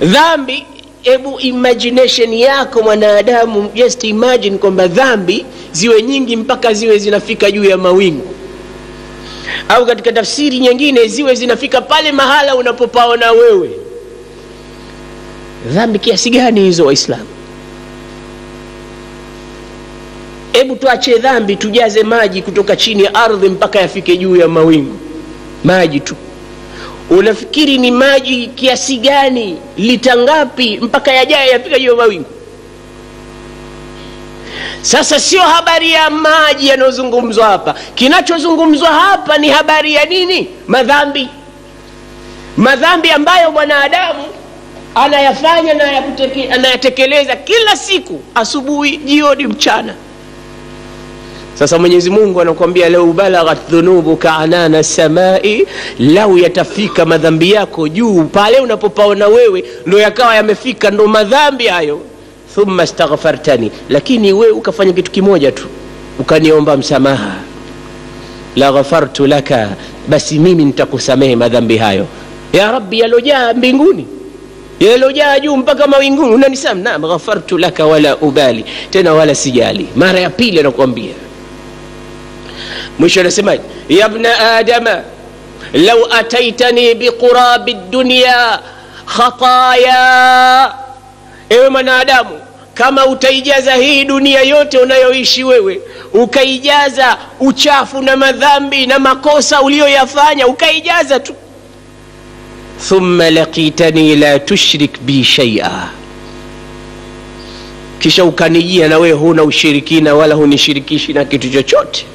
dhambi hebu imagination yako mwanadamu just imagine kwamba dhambi ziwe nyingi mpaka ziwe zinafika juu ya mawingu. Au katika tafsiri nyingine ziwe zinafika pale mahala unapopaona wewe. Dhambi kiasi gani hizo waislamu? Hebu tuache dhambi tujaze maji kutoka chini ya ardhi mpaka yafike juu ya mawingu. Maji tu unafikiri ni maji kiasi gani? Lita ngapi? Mpaka yajaye yafika juu ya mawingu. Sasa sio habari ya maji yanayozungumzwa hapa. Kinachozungumzwa hapa ni habari ya nini? Madhambi. Madhambi ambayo mwanadamu anayafanya na anayatekeleza kila siku asubuhi jioni mchana sasa mwenyezi mungu anakuambia lau balaghat dhunubuka anana samai lau yatafika madhambi yako juu pale unapopaona wewe ndo yakawa yamefika ndo madhambi hayo. Thumma staghfartani lakini we ukafanya kitu kimoja tu ukaniomba msamaha. La ghafartu laka basi mimi nitakusamehe madhambi hayo. Ya rabbi yalojaa mbinguni yalojaa juu mpaka mawinguni. Unanisam nam ghafartu laka wala ubali tena wala sijali. Mara ya pili anakuambia mwisho anasemaje yabna adama lau ataitani biqurabi dunia khataya. Ewe mwanadamu kama utaijaza hii dunia yote unayoishi wewe ukaijaza uchafu na madhambi na makosa uliyoyafanya ukaijaza tu. Thumma lakitani la tushrik bi shaia kisha ukanijia na wewe huna ushirikina wala hunishirikishi na kitu chochote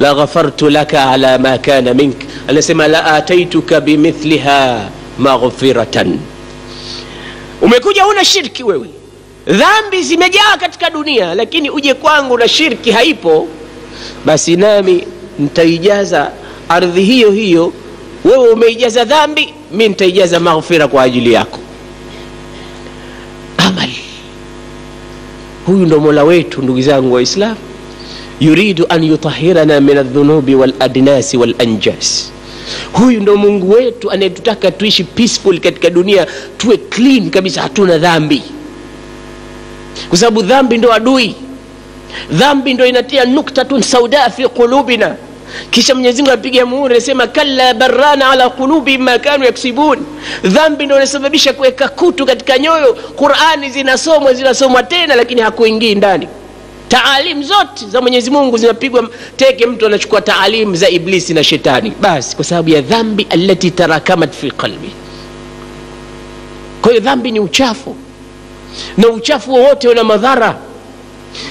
la ghafartu laka ala ma kana mink. Anasema la ataituka bimithliha maghfiratan. Umekuja una shirki wewe. Dhambi zimejaa katika dunia lakini uje kwangu na shirki haipo. Basi nami nitaijaza ardhi hiyo hiyo. Wewe umeijaza dhambi mi nitaijaza maghfira kwa ajili yako. Amal. Huyu ndo mola wetu ndugu zangu waislamu yuridu an yutahirana min aldhunubi waladnasi walanjas huyu ndo mungu wetu anayetutaka tuishi peaceful katika dunia tuwe clean kabisa hatuna dhambi. Kwa sababu dhambi ndo adui. Dhambi ndo inatia nuktatun sauda fi qulubina. Kisha mwenyezimungu anapiga muhuri anasema kalla barana ala qulubi ma kanu yaksibun. Dhambi ndo inasababisha kuweka kutu katika nyoyo. Qurani zinasomwa zinasomwa tena lakini hakuingii ndani taalimu zote za mwenyezi mungu zinapigwa teke mtu anachukua taalimu za iblisi na shetani. Basi kwa sababu ya dhambi alati tarakamat fi qalbi. Kwa hiyo dhambi ni uchafu. Na uchafu wowote una madhara.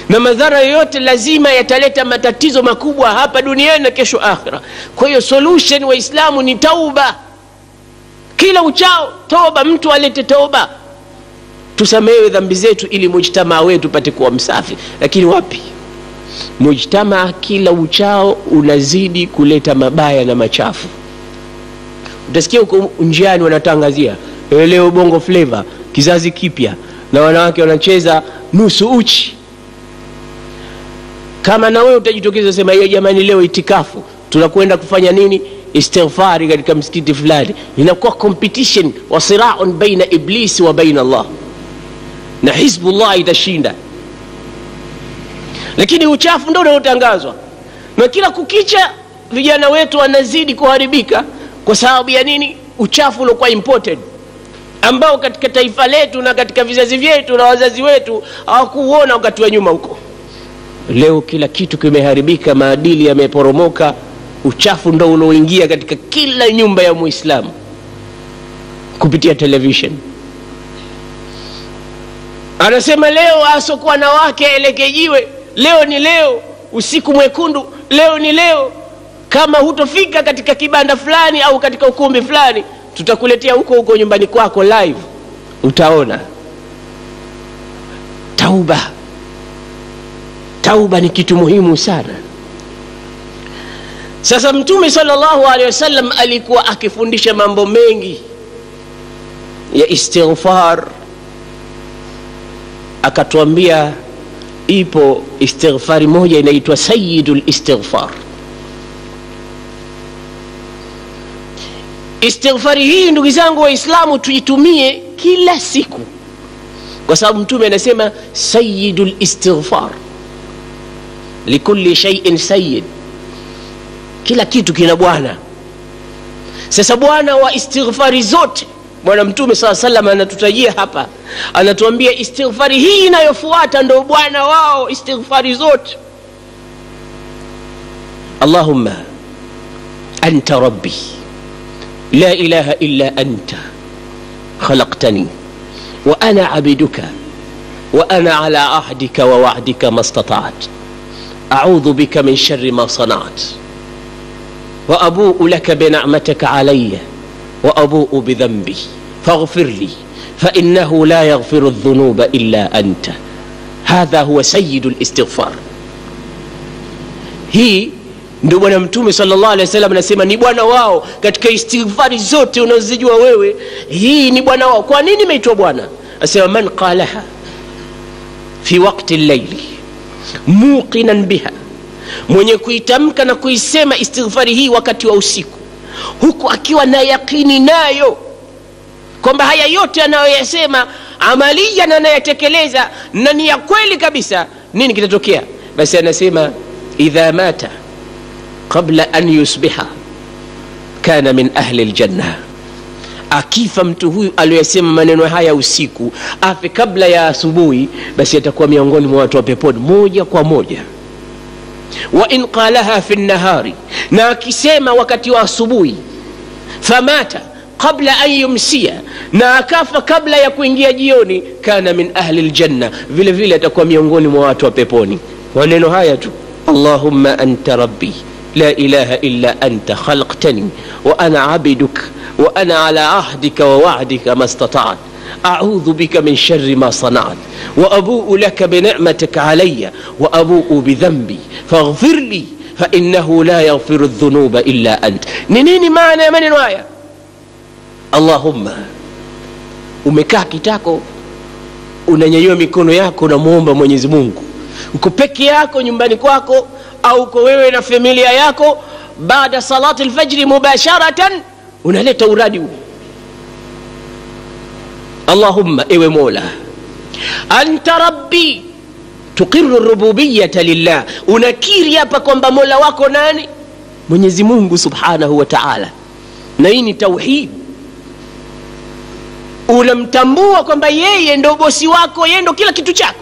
Na madhara yoyote lazima yataleta matatizo makubwa hapa duniani na kesho akhira kwa hiyo solution waislamu ni tauba. Kila uchao toba mtu alete toba tusamehewe dhambi zetu ili mujtamaa wetu upate kuwa msafi. Lakini wapi? Mujtamaa kila uchao unazidi kuleta mabaya na machafu. Utasikia huko njiani wanatangazia "Eh, leo bongo fleva kizazi kipya. Na wanawake wanacheza nusu uchi. Kama na wewe utajitokeza sema hiyo jamani leo itikafu tunakwenda kufanya nini? Istighfari katika msikiti fulani. Inakuwa competition wa siraun baina iblisi wa baina allah na hizbullah itashinda lakini uchafu ndo unaotangazwa. Na kila kukicha vijana wetu wanazidi kuharibika kwa sababu ya nini? Uchafu uliokuwa imported. Ambao katika taifa letu na katika vizazi vyetu na wazazi wetu hawakuuona wakati wa nyuma huko. Leo kila kitu kimeharibika maadili yameporomoka uchafu ndo unaoingia katika kila nyumba ya muislamu kupitia television anasema leo asokuwa na wake aelekejiwe leo ni leo usiku mwekundu. Leo ni leo. Kama hutofika katika kibanda fulani au katika ukumbi fulani tutakuletea huko huko nyumbani kwako live. Utaona. Tauba. Tauba ni kitu muhimu sana. Sasa mtume salllahu alehi wasallam alikuwa akifundisha mambo mengi ya istighfar akatuambia ipo istighfari moja inaitwa sayidu listighfar istighfari hii ndugu zangu waislamu tuitumie kila siku kwa sababu mtume anasema sayidu listighfar likuli shaiin sayid kila kitu kina bwana. Sasa bwana wa istighfari zote bwana mtume saa salam anatutajia hapa anatuambia istighfari hii inayofuata ndo bwana wao istighfari zote allahumma anta rabbi la ilaha illa anta khalaqtani wa ana abiduka wa ana ala ahdika wa wa'dika ma istata'at a'udhu bika min sharri ma sana'at وأبوء لك بنعمتك علي وأبوء بذنبي فاغفر لي فإنه لا يغفر الذنوب إلا أنت هذا هو سيد الاستغفار hii ndio bwana mtume salllah alehi wasallam anasema ni bwana wao katika istighfari zote unazozijua wewe hii ni bwana wao kwa nini imeitwa bwana asema man qalaha fi wakti llaili muqinan biha mwenye kuitamka na kuisema istighfari hii wakati wa usiku huku akiwa na yaqini nayo kwamba haya yote anayoyasema amalia na anayatekeleza na ni ya kweli kabisa nini kitatokea? Basi anasema idha mata qabla an yusbiha kana min ahli ljanna akifa mtu huyu aliyoyasema maneno haya usiku afe kabla ya asubuhi basi atakuwa miongoni mwa watu wa peponi moja kwa moja وإن قالها في النهار ناكسيما وكتي واسبوي فمات قبل أن يمسي ناكاف قبل يكوينجي جيوني كان من أهل الجنة فيل فيل تكوى ميونغوني مواتوا وبيبوني وننو اللهم أنت ربي لا إله إلا أنت خلقتني وأنا عبدك وأنا على عهدك ووعدك ما استطعت أعوذ بك من شر ما صنعت وأبوء لك بنعمتك علي وأبوء بذنبي فاغفر لي فإنه لا يغفر الذنوب إلا أنت نيني معنى من الآية اللهم umekaa kitako unanyanyua mikono yako unamwomba mwenyezi mungu uko peke yako nyumbani kwako au uko wewe na familia yako baada salati lfajri mubasharatan unaleta uradi huu allahumma ewe mola. Anta rabbi tuqiru rububiyata lillah. Unakiri hapa kwamba mola wako nani? Mwenyezi mungu subhanahu wa taala. Na hii ni tauhid. Unamtambua kwamba yeye ndo bosi wako yeye ndo kila kitu chako.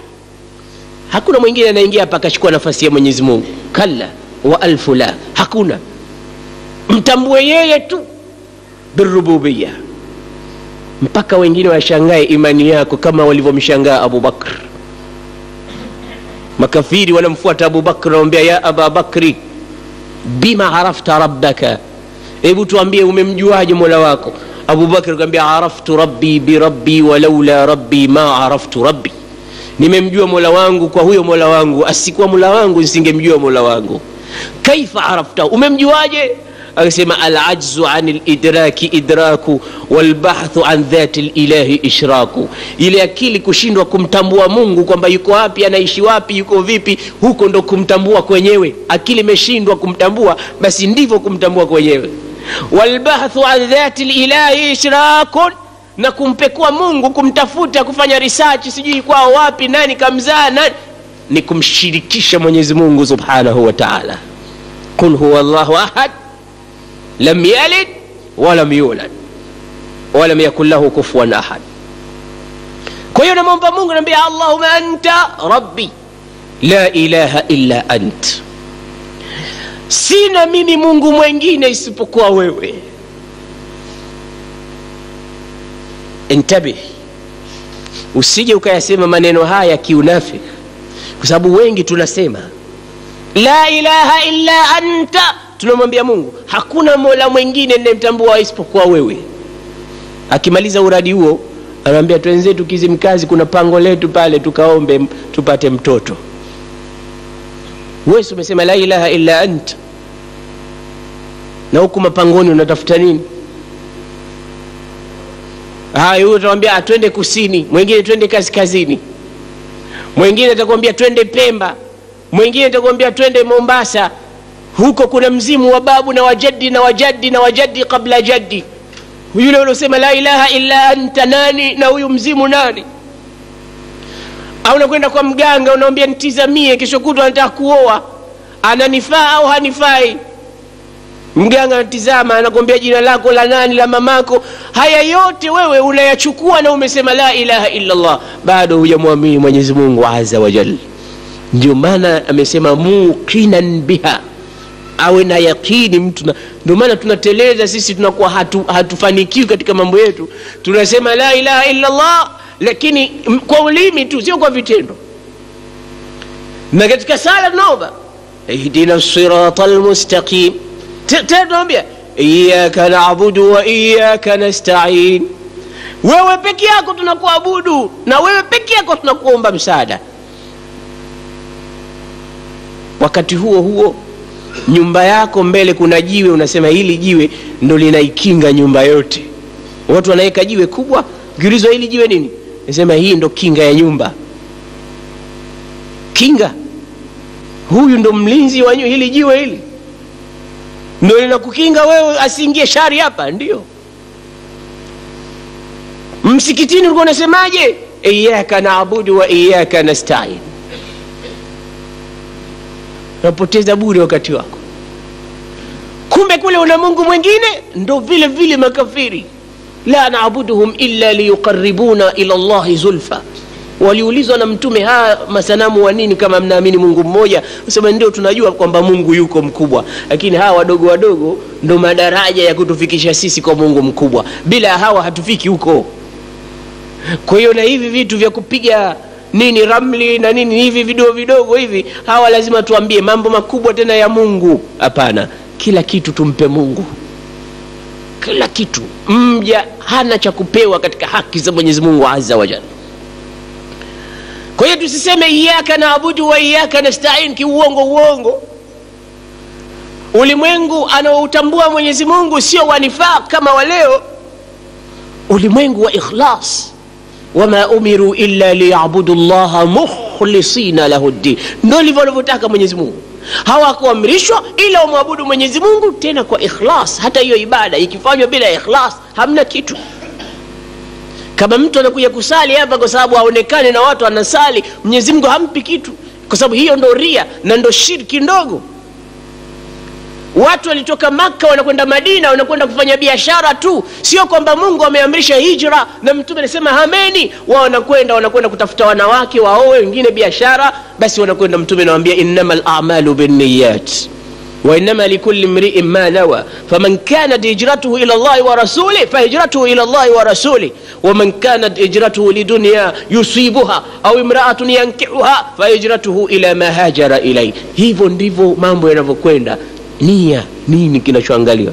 Hakuna mwingine anaingia hapa akachukua nafasi ya mwenyezi mungu. Kalla wa alfu la. Hakuna. Mtambue yeye tu. Birububiya mpaka wengine washangae imani yako kama walivyomshangaa abubakr makafiri wanamfuata abubakr wanamwambia ya aba bakri bima arafta rabbaka? Hebu tuambie umemjuaje mola wako? Abubakr akamwambia araftu rabbi birabbi walaula rabbi ma araftu rabbi. Nimemjua mola wangu kwa huyo mola wangu. Asikuwa mola wangu nisingemjua mola wangu. Kaifa arafta umemjuaje akasema alajzu an lidraki idraku walbahthu an dhati lilahi ishraku. Ile akili kushindwa kumtambua mungu kwamba yuko wapi anaishi wapi yuko vipi huko ndo kumtambua kwenyewe. Akili imeshindwa kumtambua basi ndivyo kumtambua kwenyewe. Walbahthu an dhati lilahi ishrakun na kumpekua mungu kumtafuta kufanya risachi sijui kwao wapi nani kamzaa nani ni kumshirikisha mwenyezi mungu subhanahu wa taala. Qul huwa llahu ahad lam yalid walam yulad walam yakun lahu kufuan ahad kwa hiyo namwomba mungu naambia allahuma anta rabbi la ilaha illa ant sina mimi mungu mwengine isipokuwa wewe intabih usije ukayasema maneno haya kiunafik kwa sababu wengi tunasema la ilaha illa anta tunamwambia mungu hakuna mola mwingine ninayemtambua isipokuwa wewe. Akimaliza uradi huo anawambia twenzetu kizimkazi kuna pango letu pale tukaombe tupate mtoto. Wesi umesema la ilaha illa anta na huku mapangoni unatafuta nini? Haya huyo utawambia twende kusini mwingine twende kaskazini. Mwingine atakwambia twende pemba. Mwingine atakwambia twende mombasa huko kuna mzimu wa babu na wajaddi na wajaddi na wajaddi kabla jaddi. Yule uliosema la ilaha illa anta nani na huyu mzimu nani? Au unakwenda kwa mganga unamwambia nitizamie kesho kutwa anataka kuoa. Ananifaa au hanifai? Mganga anatizama anakwambia jina lako la nani la mamako. Haya yote wewe unayachukua na umesema la ilaha illa llah bado hujamwamini mwenyezi mungu aza wajal ndio maana amesema muqinan biha awe na yaqini mtu ndio maana tunateleza sisi tunakuwa hatu, hatufanikiwi katika mambo yetu. Tunasema la ilaha illa llah lakini kwa ulimi tu sio kwa vitendo. Na katika sala tunaomba ihdina sirata lmustaqim Te- tena tunaambia iyaka nabudu wa iyaka nastain. Wewe peke yako tunakuabudu na wewe peke yako tunakuomba msaada. Wakati huo huo nyumba yako mbele kuna jiwe unasema hili jiwe ndo linaikinga nyumba yote. Watu wanaweka jiwe kubwa kiulizwa hili jiwe nini? Nasema hii ndo kinga ya nyumba. Kinga? Huyu ndo mlinzi wa hili jiwe hili. Ndo linakukinga wewe asiingie shari hapa ndio. Msikitini ulikuwa unasemaje? Iyaka naabudu wa iyaka nastain unapoteza bure wakati wako. Kumbe kule una mungu mwingine ndo vile vile makafiri. La nabuduhum illa liyuqaribuna ila llahi zulfa. Waliulizwa na mtume haya masanamu wa nini kama mnaamini mungu mmoja? Sema ndio tunajua kwamba mungu yuko mkubwa. Lakini hawa wadogo wadogo ndo madaraja ya kutufikisha sisi kwa mungu mkubwa. Bila hawa hatufiki huko. Kwa hiyo na hivi vitu vya kupiga nini ramli na nini hivi vidogo vidogo hivi. Hawa lazima tuambie mambo makubwa tena ya mungu. Hapana kila kitu tumpe mungu. Kila kitu. Mja hana cha kupewa katika haki za mwenyezi mungu aza wajal kwa hiyo tusiseme iyaka naabudu wa iyaka nastain kiuongo uongo ulimwengu anaoutambua mwenyezi mungu sio wanifaq kama waleo ulimwengu wa ikhlas wama umiru illa liyabudu llaha mukhlisina lahu ddin. Ndo livyo walivyotaka mwenyezi mungu. Hawakuamrishwa ila wamwabudu mwenyezi mungu tena kwa ikhlas. Hata hiyo ibada ikifanywa bila ikhlas hamna kitu. Kama mtu anakuja kusali hapa kwa sababu aonekane na watu anasali mwenyezi mungu hampi kitu. Kwa sababu hiyo ndo ria na ndo shirki ndogo watu walitoka makka wanakwenda madina wanakwenda kufanya biashara tu sio kwamba mungu ameamrisha hijra na mtume anasema hameni wao wanakwenda wanakwenda kutafuta wanawake waoe wengine biashara basi wanakwenda mtume anawambia innama lamalu binniyat وإنما لكل امرئ ما نوى فمن كانت هجرته إلى الله ورسوله فهجرته إلى الله ورسوله ومن كانت هجرته لدنيا يصيبها أو امرأة ينكحها فهجرته إلى ما هاجر إليه hivyo ndivyo mambo yanavyokwenda nia nini kinachoangaliwa?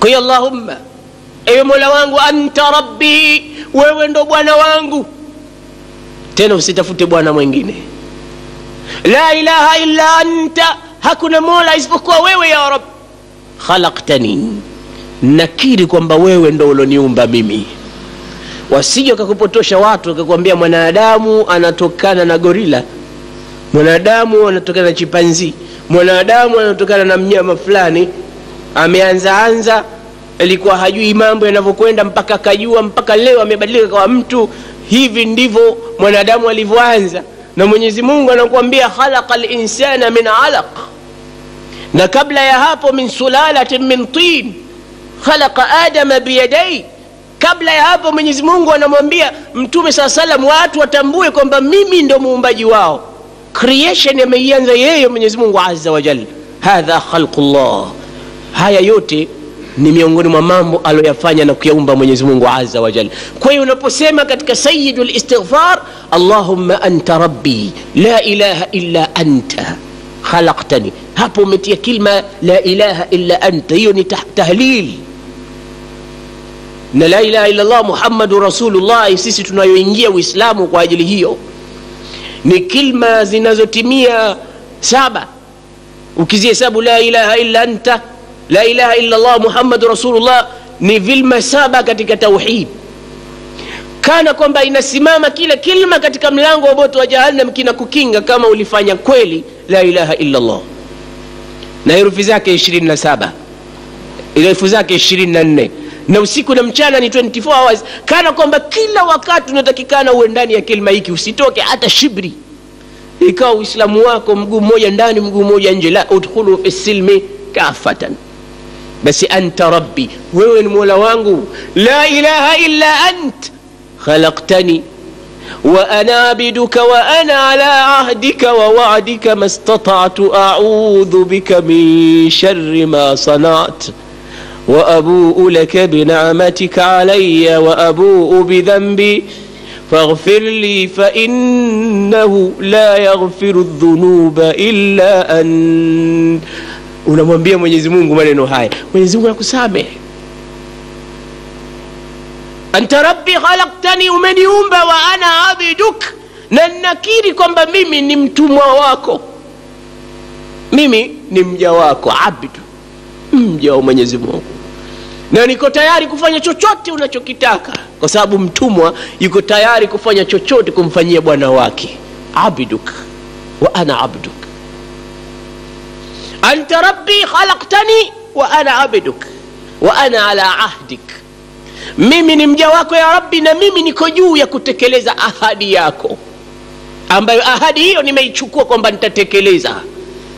Kwa hiyo allahumma ewe mola wangu anta rabbi wewe ndo bwana wangu. Tena usitafute bwana mwengine la ilaha illa anta hakuna mola isipokuwa wewe ya rab khalaktani nakiri kwamba wewe ndo uloniumba mimi. Wasija kakupotosha watu wakakwambia mwanadamu anatokana na gorila. Mwanadamu anatokana na chipanzi mwanadamu anatokana na mnyama fulani ameanzaanza alikuwa hajui mambo yanavyokwenda mpaka akajua mpaka leo amebadilika kwa mtu. Hivi ndivyo mwanadamu alivyoanza. Na mwenyezi mungu anakuambia khalaqa linsana min alaq. Na kabla ya hapo min sulalatin min tin. Khalaqa adama biyadai kabla ya hapo mwenyezi mungu anamwambia mtume saa salam watu watambue kwamba mimi ndo muumbaji wao creation ameianza yeye mwenyezi mungu aza wajal hadha khalqullah. Haya yote ni miongoni mwa mambo aliyoyafanya na kuyaumba mwenyezi mungu aza wajal kwa hiyo unaposema katika sayidu listighfar allahumma anta rabbi la ilaha illa anta khalaqtani. Hapo umetia kilma la ilaha illa anta. Hiyo ni tahlil. Na la ilaha illa llah muhammadu rasulullah. Sisi tunayoingia uislamu kwa ajili hiyo ni kilma zinazotimia saba. Ukizihesabu la ilaha illa anta la ilaha illa llah muhammadu rasulullah ni vilma saba katika tauhid. Kana kwamba inasimama kila kilma katika mlango wa moto wa jahannam kina kukinga kama ulifanya kweli la ilaha illa llah na herufi zake ishirini na saba. Herufu zake ishirini na usiku na mchana ni 24 hours kana kwamba kila wakati unatakikana uwe ndani ya kilima hiki usitoke hata shibri ikawa uislamu wako mguu mmoja ndani mguu mmoja nje la udkhulu fi silmi kafatan basi anta rabbi wewe ni mola wangu la ilaha illa ant khalaqtani وأنا عبدك وأنا على عهدك ووعدك ما استطعت أعوذ بك من شر ما صنعت وأبوء لك بنعمتك علي وأبوء بذنبي فاغفر لي فإنه لا يغفر الذنوب إلا أنت unamwambia mwenyezi mungu maneno haya mwenyezi mungu anakusamehe anta rabbi khalaktani umeniumba wa ana abiduk na nakiri kwamba mimi ni mtumwa wako mimi ni mja wako abdu mja wa mwenyezi mungu na niko tayari kufanya chochote unachokitaka kwa sababu mtumwa yuko tayari kufanya chochote kumfanyia bwana wake. Abduk wa ana abduk. Anta rabbi khalaqtani wa ana abduk wa ana ala ahdik. Mimi ni mja wako ya rabbi na mimi niko juu ya kutekeleza ahadi yako. Ambayo ahadi hiyo nimeichukua kwamba nitatekeleza.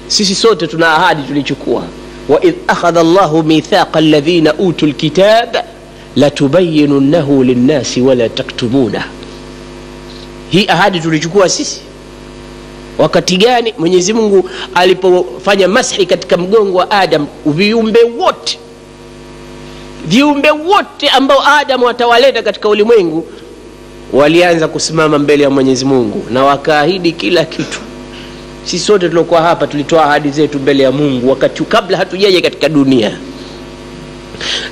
Sisi sote tuna ahadi tulichukua waidh akhadha llahu mithaqa alladhina utu lkitab latubayinunnahu linnasi wala taktumuna hii ahadi tulichukua sisi. Wakati gani mwenyezi mungu alipofanya mashi katika mgongo wa adam viumbe wote viumbe wote ambao adamu atawaleta katika ulimwengu walianza kusimama mbele ya mwenyezi mungu na wakaahidi kila kitu sisi sote tuliokuwa hapa tulitoa ahadi zetu mbele ya mungu wakati kabla hatujaja katika dunia.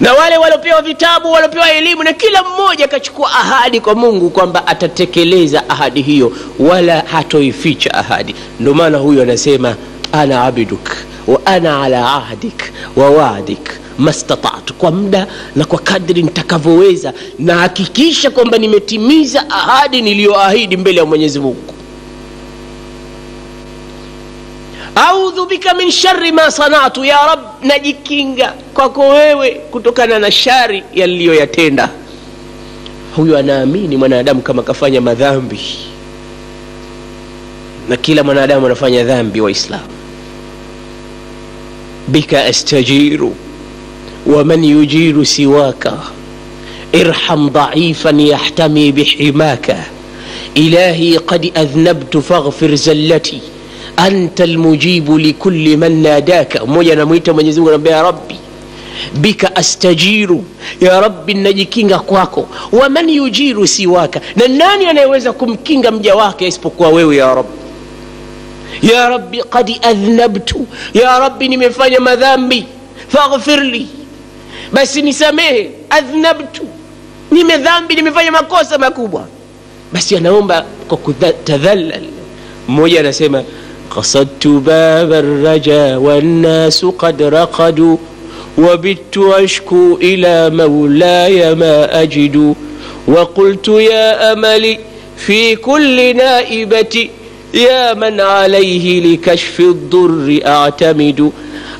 Na wale waliopewa vitabu waliopewa elimu na kila mmoja akachukua ahadi kwa mungu kwamba atatekeleza ahadi hiyo wala hatoificha ahadi. Ndio maana huyu anasema ana abiduk wa ana ala ahdik wa waadik mastatatu. Kwa muda na kwa kadri nitakavyoweza na hakikisha kwamba nimetimiza ahadi niliyoahidi mbele ya mwenyezi mungu أعوذ بك من شر ما صنعت يا رب نجيكينغا كوكوهيو كتوكانا نشار يليو يتيندا هو أنا من آدم كما كفاني ما مذنبي نكيلا من آدم ونفانيا ذنبي وإسلام بك أستجير ومن يجير سواك ارحم ضعيفا يحتمي بحماك إلهي قد أذنبت فاغفر زلتي anta lmujibu likuli man nadaka. Mmoja anamwita mwenyezimungu anaambia ya rabbi bika astajiru. Ya rabbi najikinga kwako. Waman yujiru siwaka. Na nani anayeweza kumkinga mja wake isipokuwa wewe ya rabbi? Ya rabbi qad adhnabtu. Ya rabbi nimefanya madhambi. Faghfirli basi nisamehe. Adhnabtu. Nimedhambi nimefanya makosa makubwa. Basi anaomba kwa kutadhalal mmoja anasema قصدت باب الرجا والناس قد رقدوا وبت أشكو إلى مولاي ما أجد. وقلت يا أملي في كل نائبة يا من عليه لكشف الضر أعتمد.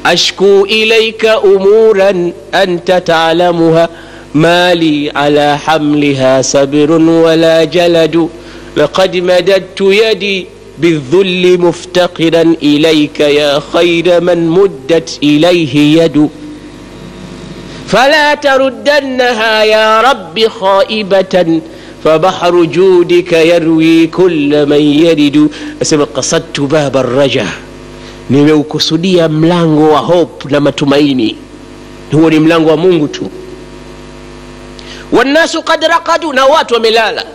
أشكو إليك أمورا أنت تعلمها ما لي على حملها صبر ولا جلد. لقد مددت يدي بالذل مفتقرا إليك يا خير من مدت إليه يد. فلا تردنها يا رب خائبة فبحر جودك يروي كل من يرد. أسمى قصدت باب الرجاء. نمو كسودية ملانغو وهوب لما تمايني هو ملانغو ومونغتو والناس قد رقدوا نوات وملالا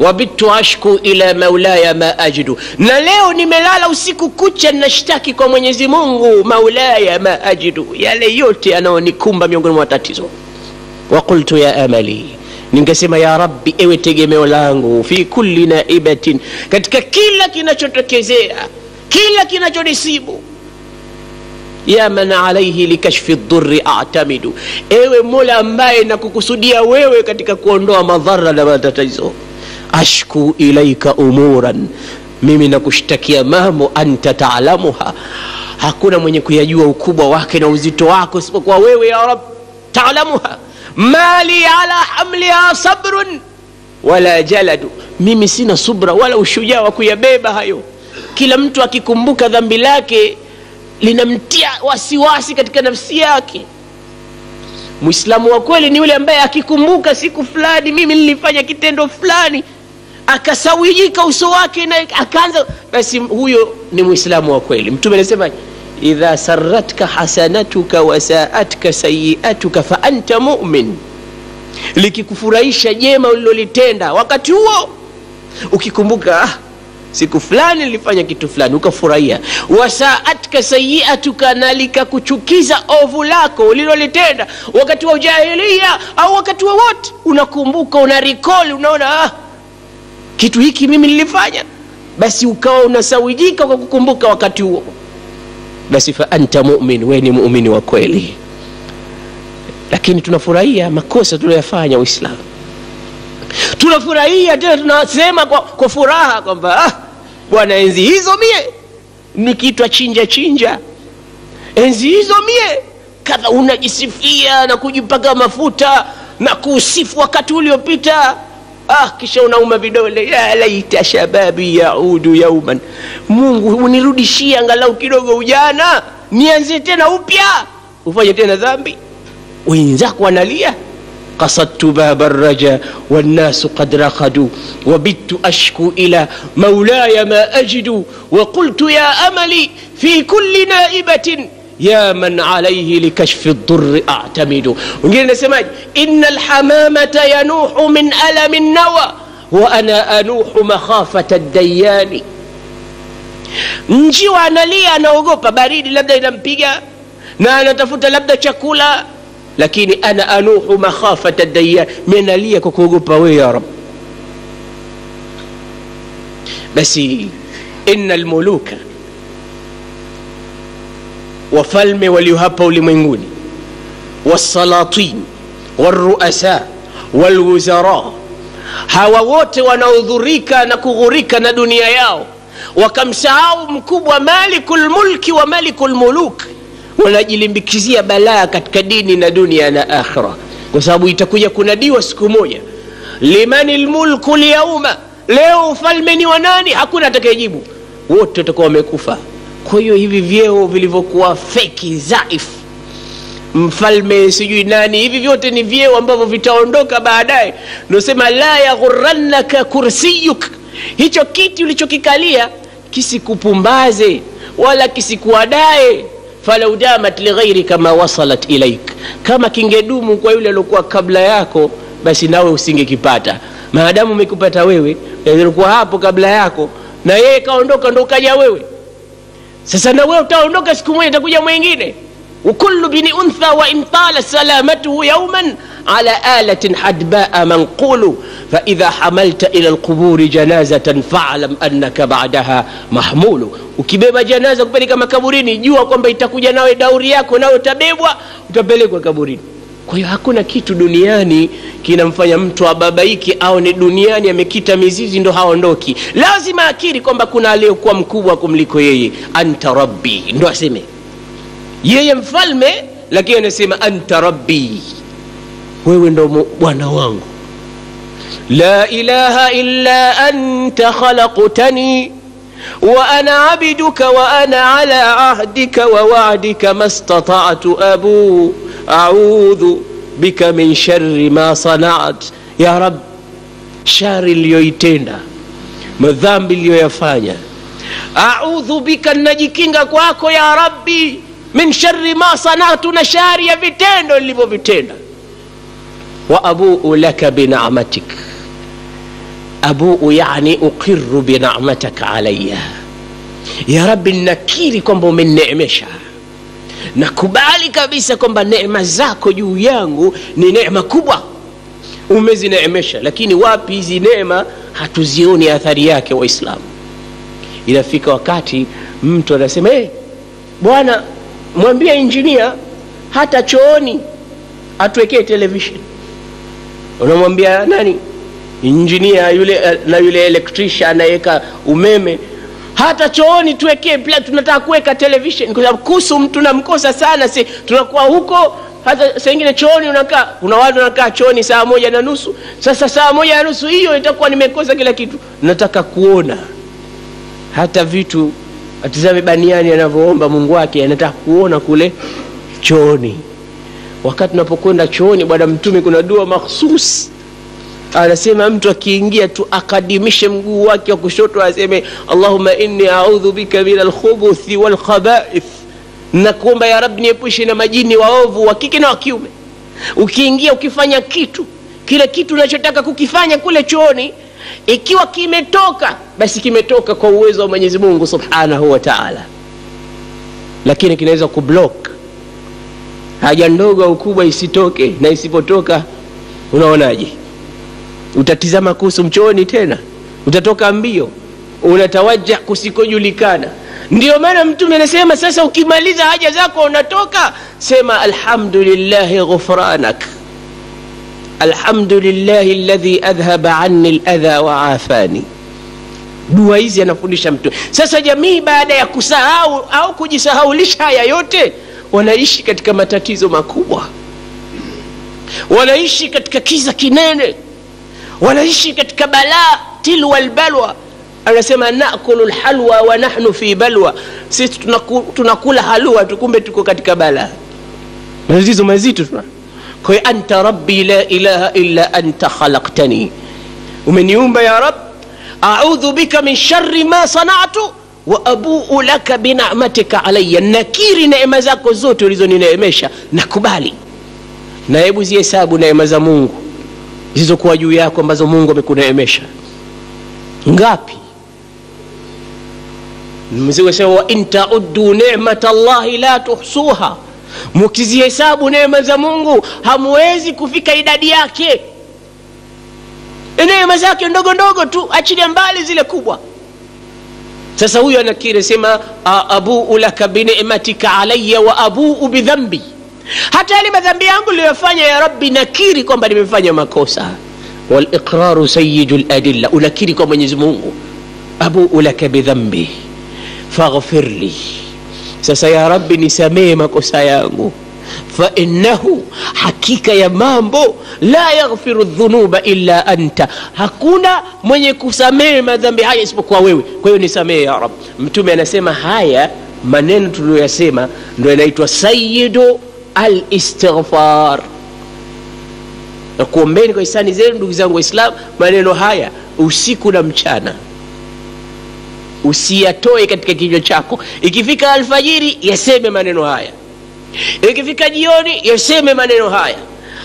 wabitu ashku ila maulaya ma ajidu. Na leo nimelala usiku kucha nashtaki kwa mwenyezi mungu maulaya ma ajidu. Yale yote yanayonikumba miongoni mwa matatizo. waqultu ya amali ningesema ya rabbi ewe tegemeo langu fi kulli naibatin katika kila kinachotokezea kila kinachonisibu. Ya man alaihi likashfi dhurri atamidu ewe mola ambaye nakukusudia wewe katika kuondoa madhara na matatizo ashku ilaika umuran. Mimi nakushtakia mambo anta taalamuha hakuna mwenye kuyajua ukubwa wake na uzito wako isipokuwa wewe ya rab. Talamuha. Mali ala hamliha sabrun wala jaladu. Mimi sina subra wala ushujaa wa kuyabeba hayo. Kila mtu akikumbuka dhambi lake linamtia wasiwasi katika nafsi yake. Mwislamu wa kweli ni yule ambaye akikumbuka siku fulani mimi nilifanya kitendo fulani akasawijika uso wake na akaanza basi huyo ni mwislamu wa kweli. Mtume anasema idha saratka hasanatuka wasaatka sayiatuka fa anta mumin. Likikufurahisha jema ulilolitenda wakati huo ukikumbuka ah, siku fulani nilifanya kitu fulani ukafurahia. Wasaatka sayiatuka na likakuchukiza ovu lako ulilolitenda wakati wa ujahilia au wakati wowote unakumbuka una rikoli unaona ah, kitu hiki mimi nilifanya. Basi ukawa unasawijika kwa kukumbuka wakati huo. Basi fa anta mumin we ni muumini wa kweli. Lakini tunafurahia makosa tunayoyafanya uislamu. Tunafurahia tena tunasema kwa, kwa furaha kwamba ah, bwana enzi hizo mie nikitwa chinja chinja. Enzi hizo mie kadha unajisifia na kujipaka mafuta na kuusifu wakati uliopita kisha unauma vidole ya laita shababi yaudu yauman mungu unirudishie angalau kidogo ujana nianzie tena upya ufanye tena dhambi wenzako wanalia قصدت باب الرجا والناس قد رقدوا وبت أشكو إلى مولاي ما أجد وقلت يا أملي في كل نائبة يا من عليه لكشف الضر أعتمد. ونجي نسمعي إن الحمامة ينوح من ألم النوى وأنا أنوح مخافة الديان. نجي وأنا لي أنا اوغوبا بريد لابد إذا مبيجا نا أنا تفوت لابد شاكولا لكن أنا أنوح مخافة الديان. من لي كوكوغوبا وي يا رب. بس إن الملوك wafalme walio hapa ulimwenguni wasalatin waruasa walwuzara hawa wote wanaodhurika na kughurika na dunia yao wakamsahau mkubwa maliku lmulki wa maliku lmuluk wanajilimbikizia balaa katika dini na dunia na akhira. Kwa sababu itakuja kunadiwa siku moja limani lmulku lyauma leo ufalme ni wa nani? Hakuna atakayejibu. Wote watakuwa wamekufa kwa hiyo hivi vyeo vilivyokuwa feki zaif mfalme sijui nani hivi vyote ni vyeo ambavyo vitaondoka baadaye. Nasema la yaghurannaka kursiyuk. Hicho kiti ulichokikalia kisikupumbaze wala kisikuadae. Falau damat lighairika ma wasalat ilaik kama kingedumu kwa yule aliokuwa kabla yako basi nawe usingekipata. Maadamu umekipata wewe alikuwa hapo kabla yako na yeye kaondoka ndo ukaja wewe sasa na wewe utaondoka siku moja itakuja mwingine وكل بن أنثى وإن طالت سلامته يوما على آلة حدباء منقول فإذا حملت إلى القبور جنازة فاعلم أنك بعدها محمول ukibeba janaza kupeleka makaburini jua kwamba itakuja nawe dauri yako nawe utabebwa utapelekwa kaburini kwa hiyo hakuna kitu duniani kinamfanya mtu ababaiki au ni duniani amekita mizizi ndo haondoki lazima akiri kwamba kuna aliyekuwa mkubwa kumliko yeye anta rabbi ndo aseme yeye mfalme lakini anasema anta rabbi wewe ndo bwana wangu la ilaha illa anta khalaqtani وانا عبدك وانا على عهدك ووعدك ما استطعت ابو أعوذ بك من شر ما صنعت. يا رب شر اللي يتندى مذام اللي يفاني أعوذ بك النجيكينك واكو يا ربي من شر ما صنعت نشار يا فيتندى اللي بو فيتندى وأبوء لك بنعمتك. أبوء يعني أقر بنعمتك عليا يا رب النكير كم من نعمشها nakubali kabisa kwamba neema zako juu yangu ni neema kubwa. Umezineemesha lakini wapi hizi neema? Hatuzioni athari yake waislamu. Inafika wakati mtu anasema hey, bwana mwambie injinia hata chooni atuwekee televishen unamwambia nani? Injinia yule na yule elektrisha anaweka umeme hata chooni tuwekee pia tunataka kuweka television. Kwa sababu kusum tunamkosa sana si tunakuwa huko hata sengine chooni unakaa kuna watu wanakaa chooni saa moja na nusu. Sasa saa moja na nusu hiyo itakuwa nimekosa kila kitu. Nataka kuona hata vitu atizame baniani anavyoomba mungu wake anataka kuona kule chooni. Wakati unapokwenda chooni bwana mtume kuna dua makhsus anasema mtu akiingia tu akadimishe mguu wake wa kushoto aseme allahuma inni audhu bika min alkhubuthi walkhabaith nakuomba ya rabi niepushe na majini waovu wa kike na wa kiume. Ukiingia ukifanya kitu kile kitu unachotaka kukifanya kule chuoni ikiwa kimetoka basi kimetoka kwa uwezo wa mwenyezi mungu subhanahu wa taala. Lakini kinaweza kublok haja ndogo au kubwa isitoke na isipotoka unaonaje utatizama kuhusu mchooni tena. Utatoka mbio. Unatawaja kusikojulikana. Ndio maana mtume anasema sasa ukimaliza haja zako unatoka. Sema alhamdulillahi ghufranak. Alhamdulillahi ladhi adhhaba anni ladha waafani dua hizi anafundisha mtume. Sasa jamii baada ya kusahau au kujisahaulisha haya yote wanaishi katika matatizo makubwa. Wanaishi katika kiza kinene wanaishi katika balaa tilwa lbalwa anasema nakulu lhalwa wa nahnu fi balwa sisi tunaku, tunakula halua tukumbe tuko katika balaa matatizo mazito tuna kwa hiyo anta rabbi la ilaha illa anta khalaqtani umeniumba ya rab audhu bika min shari ma sanatu wa abuu laka binamatika alaya nakiri neema zako zote ulizonineemesha nakubali na hebu zihesabu neema za mungu zilizokuwa juu yako ambazo mungu amekuneemesha. Ngapi? Msema wain tauddu nemata llahi la tuhsuha. Mukizihesabu neema za mungu hamwezi kufika idadi yake. Neema zake ndogo ndogo tu achilia mbali zile kubwa. Sasa huyo anakiri sema abuu laka binematika alaya wa abuu bidhambi hata yale madhambi yangu liyoyafanya ya rabbi nakiri kwamba nimefanya makosa. Waliqraru sayidu ladilla unakiri kwa mwenyezi mungu. Abuu laka bidhambi faghfir li. Sasa ya rabbi nisamee makosa yangu. Fainahu hakika ya mambo la yaghfiru dhunuba illa anta. Hakuna mwenye kusamehe madhambi haya isipokuwa wewe. Kwa hiyo nisamehe ya rab mtume anasema haya maneno tuliyoyasema ndo yanaitwa sayidu alistighfar na kuombeni kwa hisani zenu ndugu zangu waislam maneno haya usiku na mchana usiyatoe katika kinywa chako ikifika alfajiri yaseme maneno haya ikifika jioni yaseme maneno haya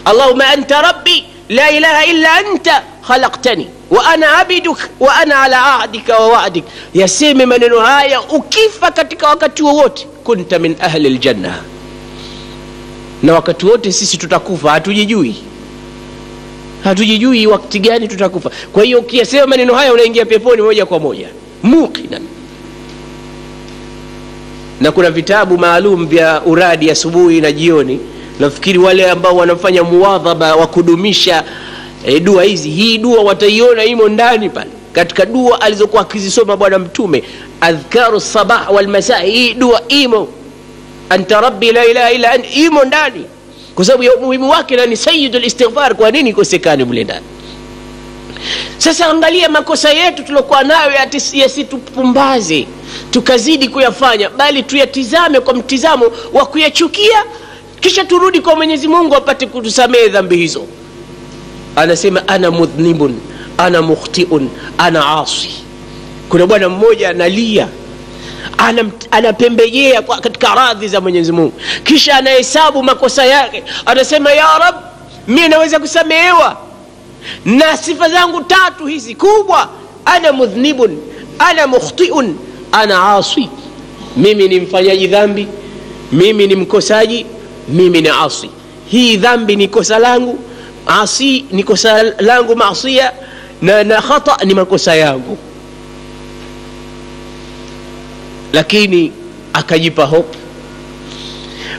allahuma anta rabbi la ilaha illa anta khalaqtani wa ana abiduk wa ana ala ahdika wa wadik yaseme maneno haya ukifa katika wakati wowote kunta min ahli ljanna na wakati wote sisi tutakufa hatujijui. Hatujijui wakati gani tutakufa. Kwa hiyo ukiyasema maneno haya unaingia peponi moja kwa moja. Muqinan na kuna vitabu maalum vya uradi asubuhi na jioni. Nafikiri wale ambao wanafanya muwadhaba wa kudumisha e, dua hizi hii dua wataiona imo ndani pale. Katika dua alizokuwa akizisoma bwana mtume adhkaru sabah walmasa hii dua imo anta rabbi la ilaha illa an imo ndani. Kwa sababu ya umuhimu wake na ni sayidu listighfar kwa nini ikosekane mle ndani? Sasa angalia makosa yetu tuliokuwa nayo yasitupumbaze tukazidi kuyafanya bali tuyatizame kwa mtizamo wa kuyachukia kisha turudi kwa mwenyezi mungu apate kutusamehe dhambi hizo. Anasema ana mudhnibun ana mukhtiun ana asi kuna bwana mmoja analia anapembejea ana katika radhi za mwenyezi mungu. Kisha anahesabu makosa yake. Anasema ya rab mi naweza kusamehewa. Na sifa zangu tatu hizi kubwa ana mudhnibun ana mukhtiun ana asi. Mimi ni mfanyaji dhambi mimi ni mkosaji mimi ni asi. Hii dhambi ni kosa langu asi ni kosa langu masia na, na khata ni makosa yangu lakini akajipa hope.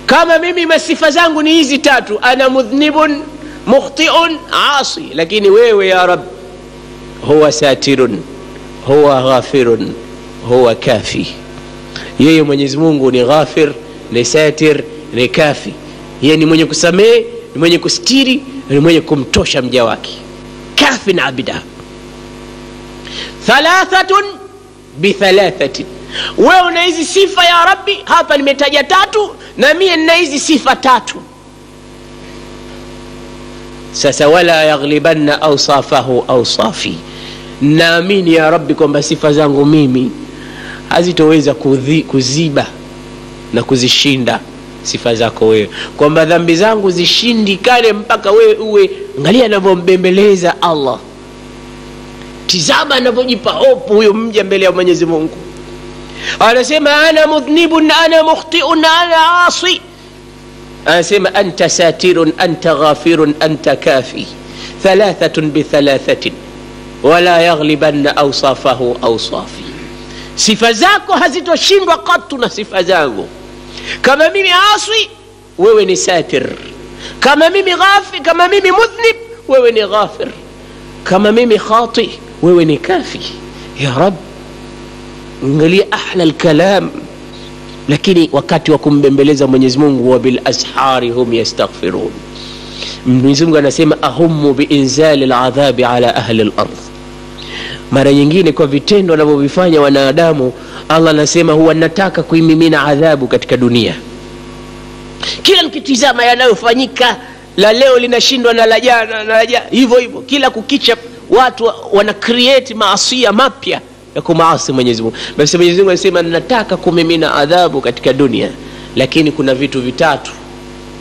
Kama mimi masifa zangu ni hizi tatu ana mudhnibun mukhtiun asi lakini wewe ya rab huwa satirun huwa ghafirun huwa kafi. Yeye mwenyezi mungu ni ghafir ni satir ni kafi. Yeye ni mwenye kusamehe ni mwenye kustiri ni mwenye kumtosha mja wake. Kafin abida. Thalathatun bithalathatin wewe una hizi sifa ya rabbi? Hapa nimetaja tatu na mie nina hizi sifa tatu. Sasa wala yaghlibanna ausafahu ausafi naamini ya rabbi kwamba sifa zangu mimi hazitoweza kuziba na kuzishinda sifa zako wewe. Kwamba dhambi zangu zishindikane mpaka wewe uwe angalia anavyombembeleza allah. Tizama anavyojipa hopu huyo mja mbele ya mwenyezi mungu أنا أنا مذنب أنا مخطئ أنا عاصي. أنا سمع أنت ساتر أنت غافر أنت كافي. ثلاثة بثلاثة ولا يغلبن أوصافه أوصافي. صفة زاكو هزيت الشين وقطنا صفة زاكو. كما ميمي عاصي وويني ساتر. كما ميمي غافي كما ميمي مذنب وويني غافر. كما ميمي خاطئ وويني كافي. يا رب. Angalia ahla lkalam lakini wakati wa kumbembeleza mwenyezi mungu wa bilashari hum yastaghfirun. Mwenyezi mungu anasema ahumu biinzali ladhabi ala ahli lardh mara nyingine kwa vitendo wanavyovifanya wanadamu allah anasema huwa nataka kuimimina adhabu katika dunia. Kila nkitizama yanayofanyika la leo linashindwa na la jana na la jana hivyo hivyo. Kila kukicha watu wana create maasia mapya ya kumaasi mwenyezi mungu. Basi mwenyezi mungu anasema nataka kumimina adhabu katika dunia lakini kuna vitu vitatu.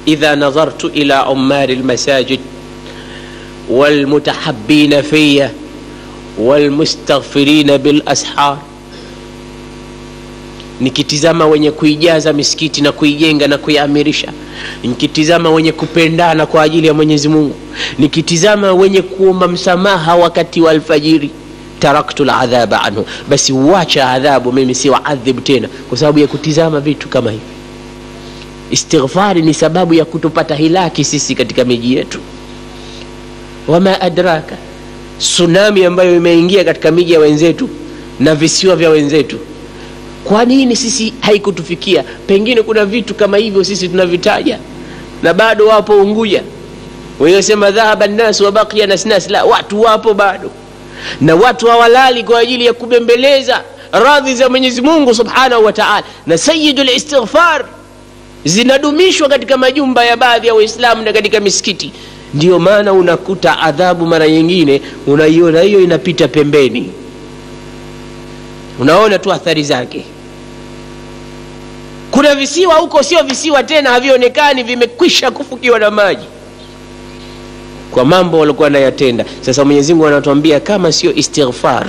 Idha nadhartu ila umari lmasajid walmutahabina fiya walmustaghfirina bilashar nikitizama wenye kuijaza misikiti na kuijenga na kuiamirisha nikitizama wenye kupendana kwa ajili ya mwenyezi mungu nikitizama wenye kuomba msamaha wakati wa alfajiri taraktu ladhaba anhu. Basi uwacha adhabu mimi siwaadhibu tena kwa sababu ya kutizama vitu kama hivi. Istighfari ni sababu ya kutopata hilaki sisi katika miji yetu. Wama adraka sunami ambayo imeingia katika miji ya wenzetu na visiwa vya wenzetu. Kwa nini sisi haikutufikia? Pengine kuna vitu kama hivyo sisi tunavitaja na bado wapo unguja. Wengesema dhahaba nnasu wabakia nasnas la watu wapo bado na watu hawalali kwa ajili ya kubembeleza radhi za mwenyezi mungu subhanahu wa taala. Na sayidu listighfar zinadumishwa katika majumba ya baadhi ya waislamu na katika misikiti. Ndio maana unakuta adhabu mara nyingine unaiona hiyo inapita pembeni. Unaona tu athari zake. Kuna visiwa huko sio visiwa tena havionekani vimekwisha kufukiwa na maji kwa mambo walikuwa anayatenda sasa Mwenyezi Mungu anatuambia kama sio istighfar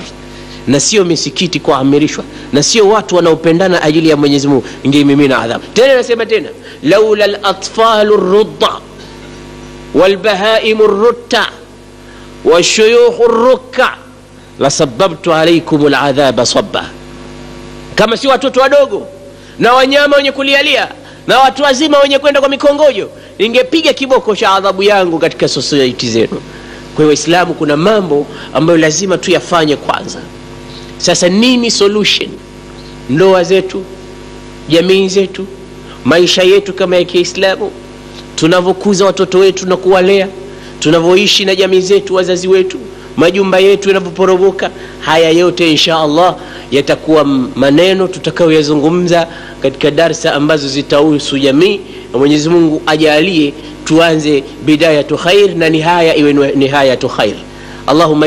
na sio misikiti kuamirishwa na sio watu wanaopendana ajili ya mwenyezi mungu ingeimimina adhabu. Tena nasema tena laula latfalu rudda walbahaimu rutta washuyukhu rukka lasababtu alaikum ladhaba sabba, kama si watoto wadogo na wanyama wenye kulialia na watu wazima wenye kwenda kwa mikongojo ningepiga kiboko cha adhabu yangu katika society zenu. Kwa hiyo waislamu kuna mambo ambayo lazima tuyafanye kwanza. Sasa nini solution? Ndoa zetu jamii zetu maisha yetu kama ya kiislamu tunavyokuza watoto wetu na kuwalea tunavyoishi na jamii zetu wazazi wetu majumba yetu yanapoporomoka. haya yote insha allah yatakuwa maneno tutakayoyazungumza katika darsa ambazo zitahusu jamii na mwenyezi mungu ajalie tuanze bidayatu khair na nihaya iwe nihayatu khair allahuma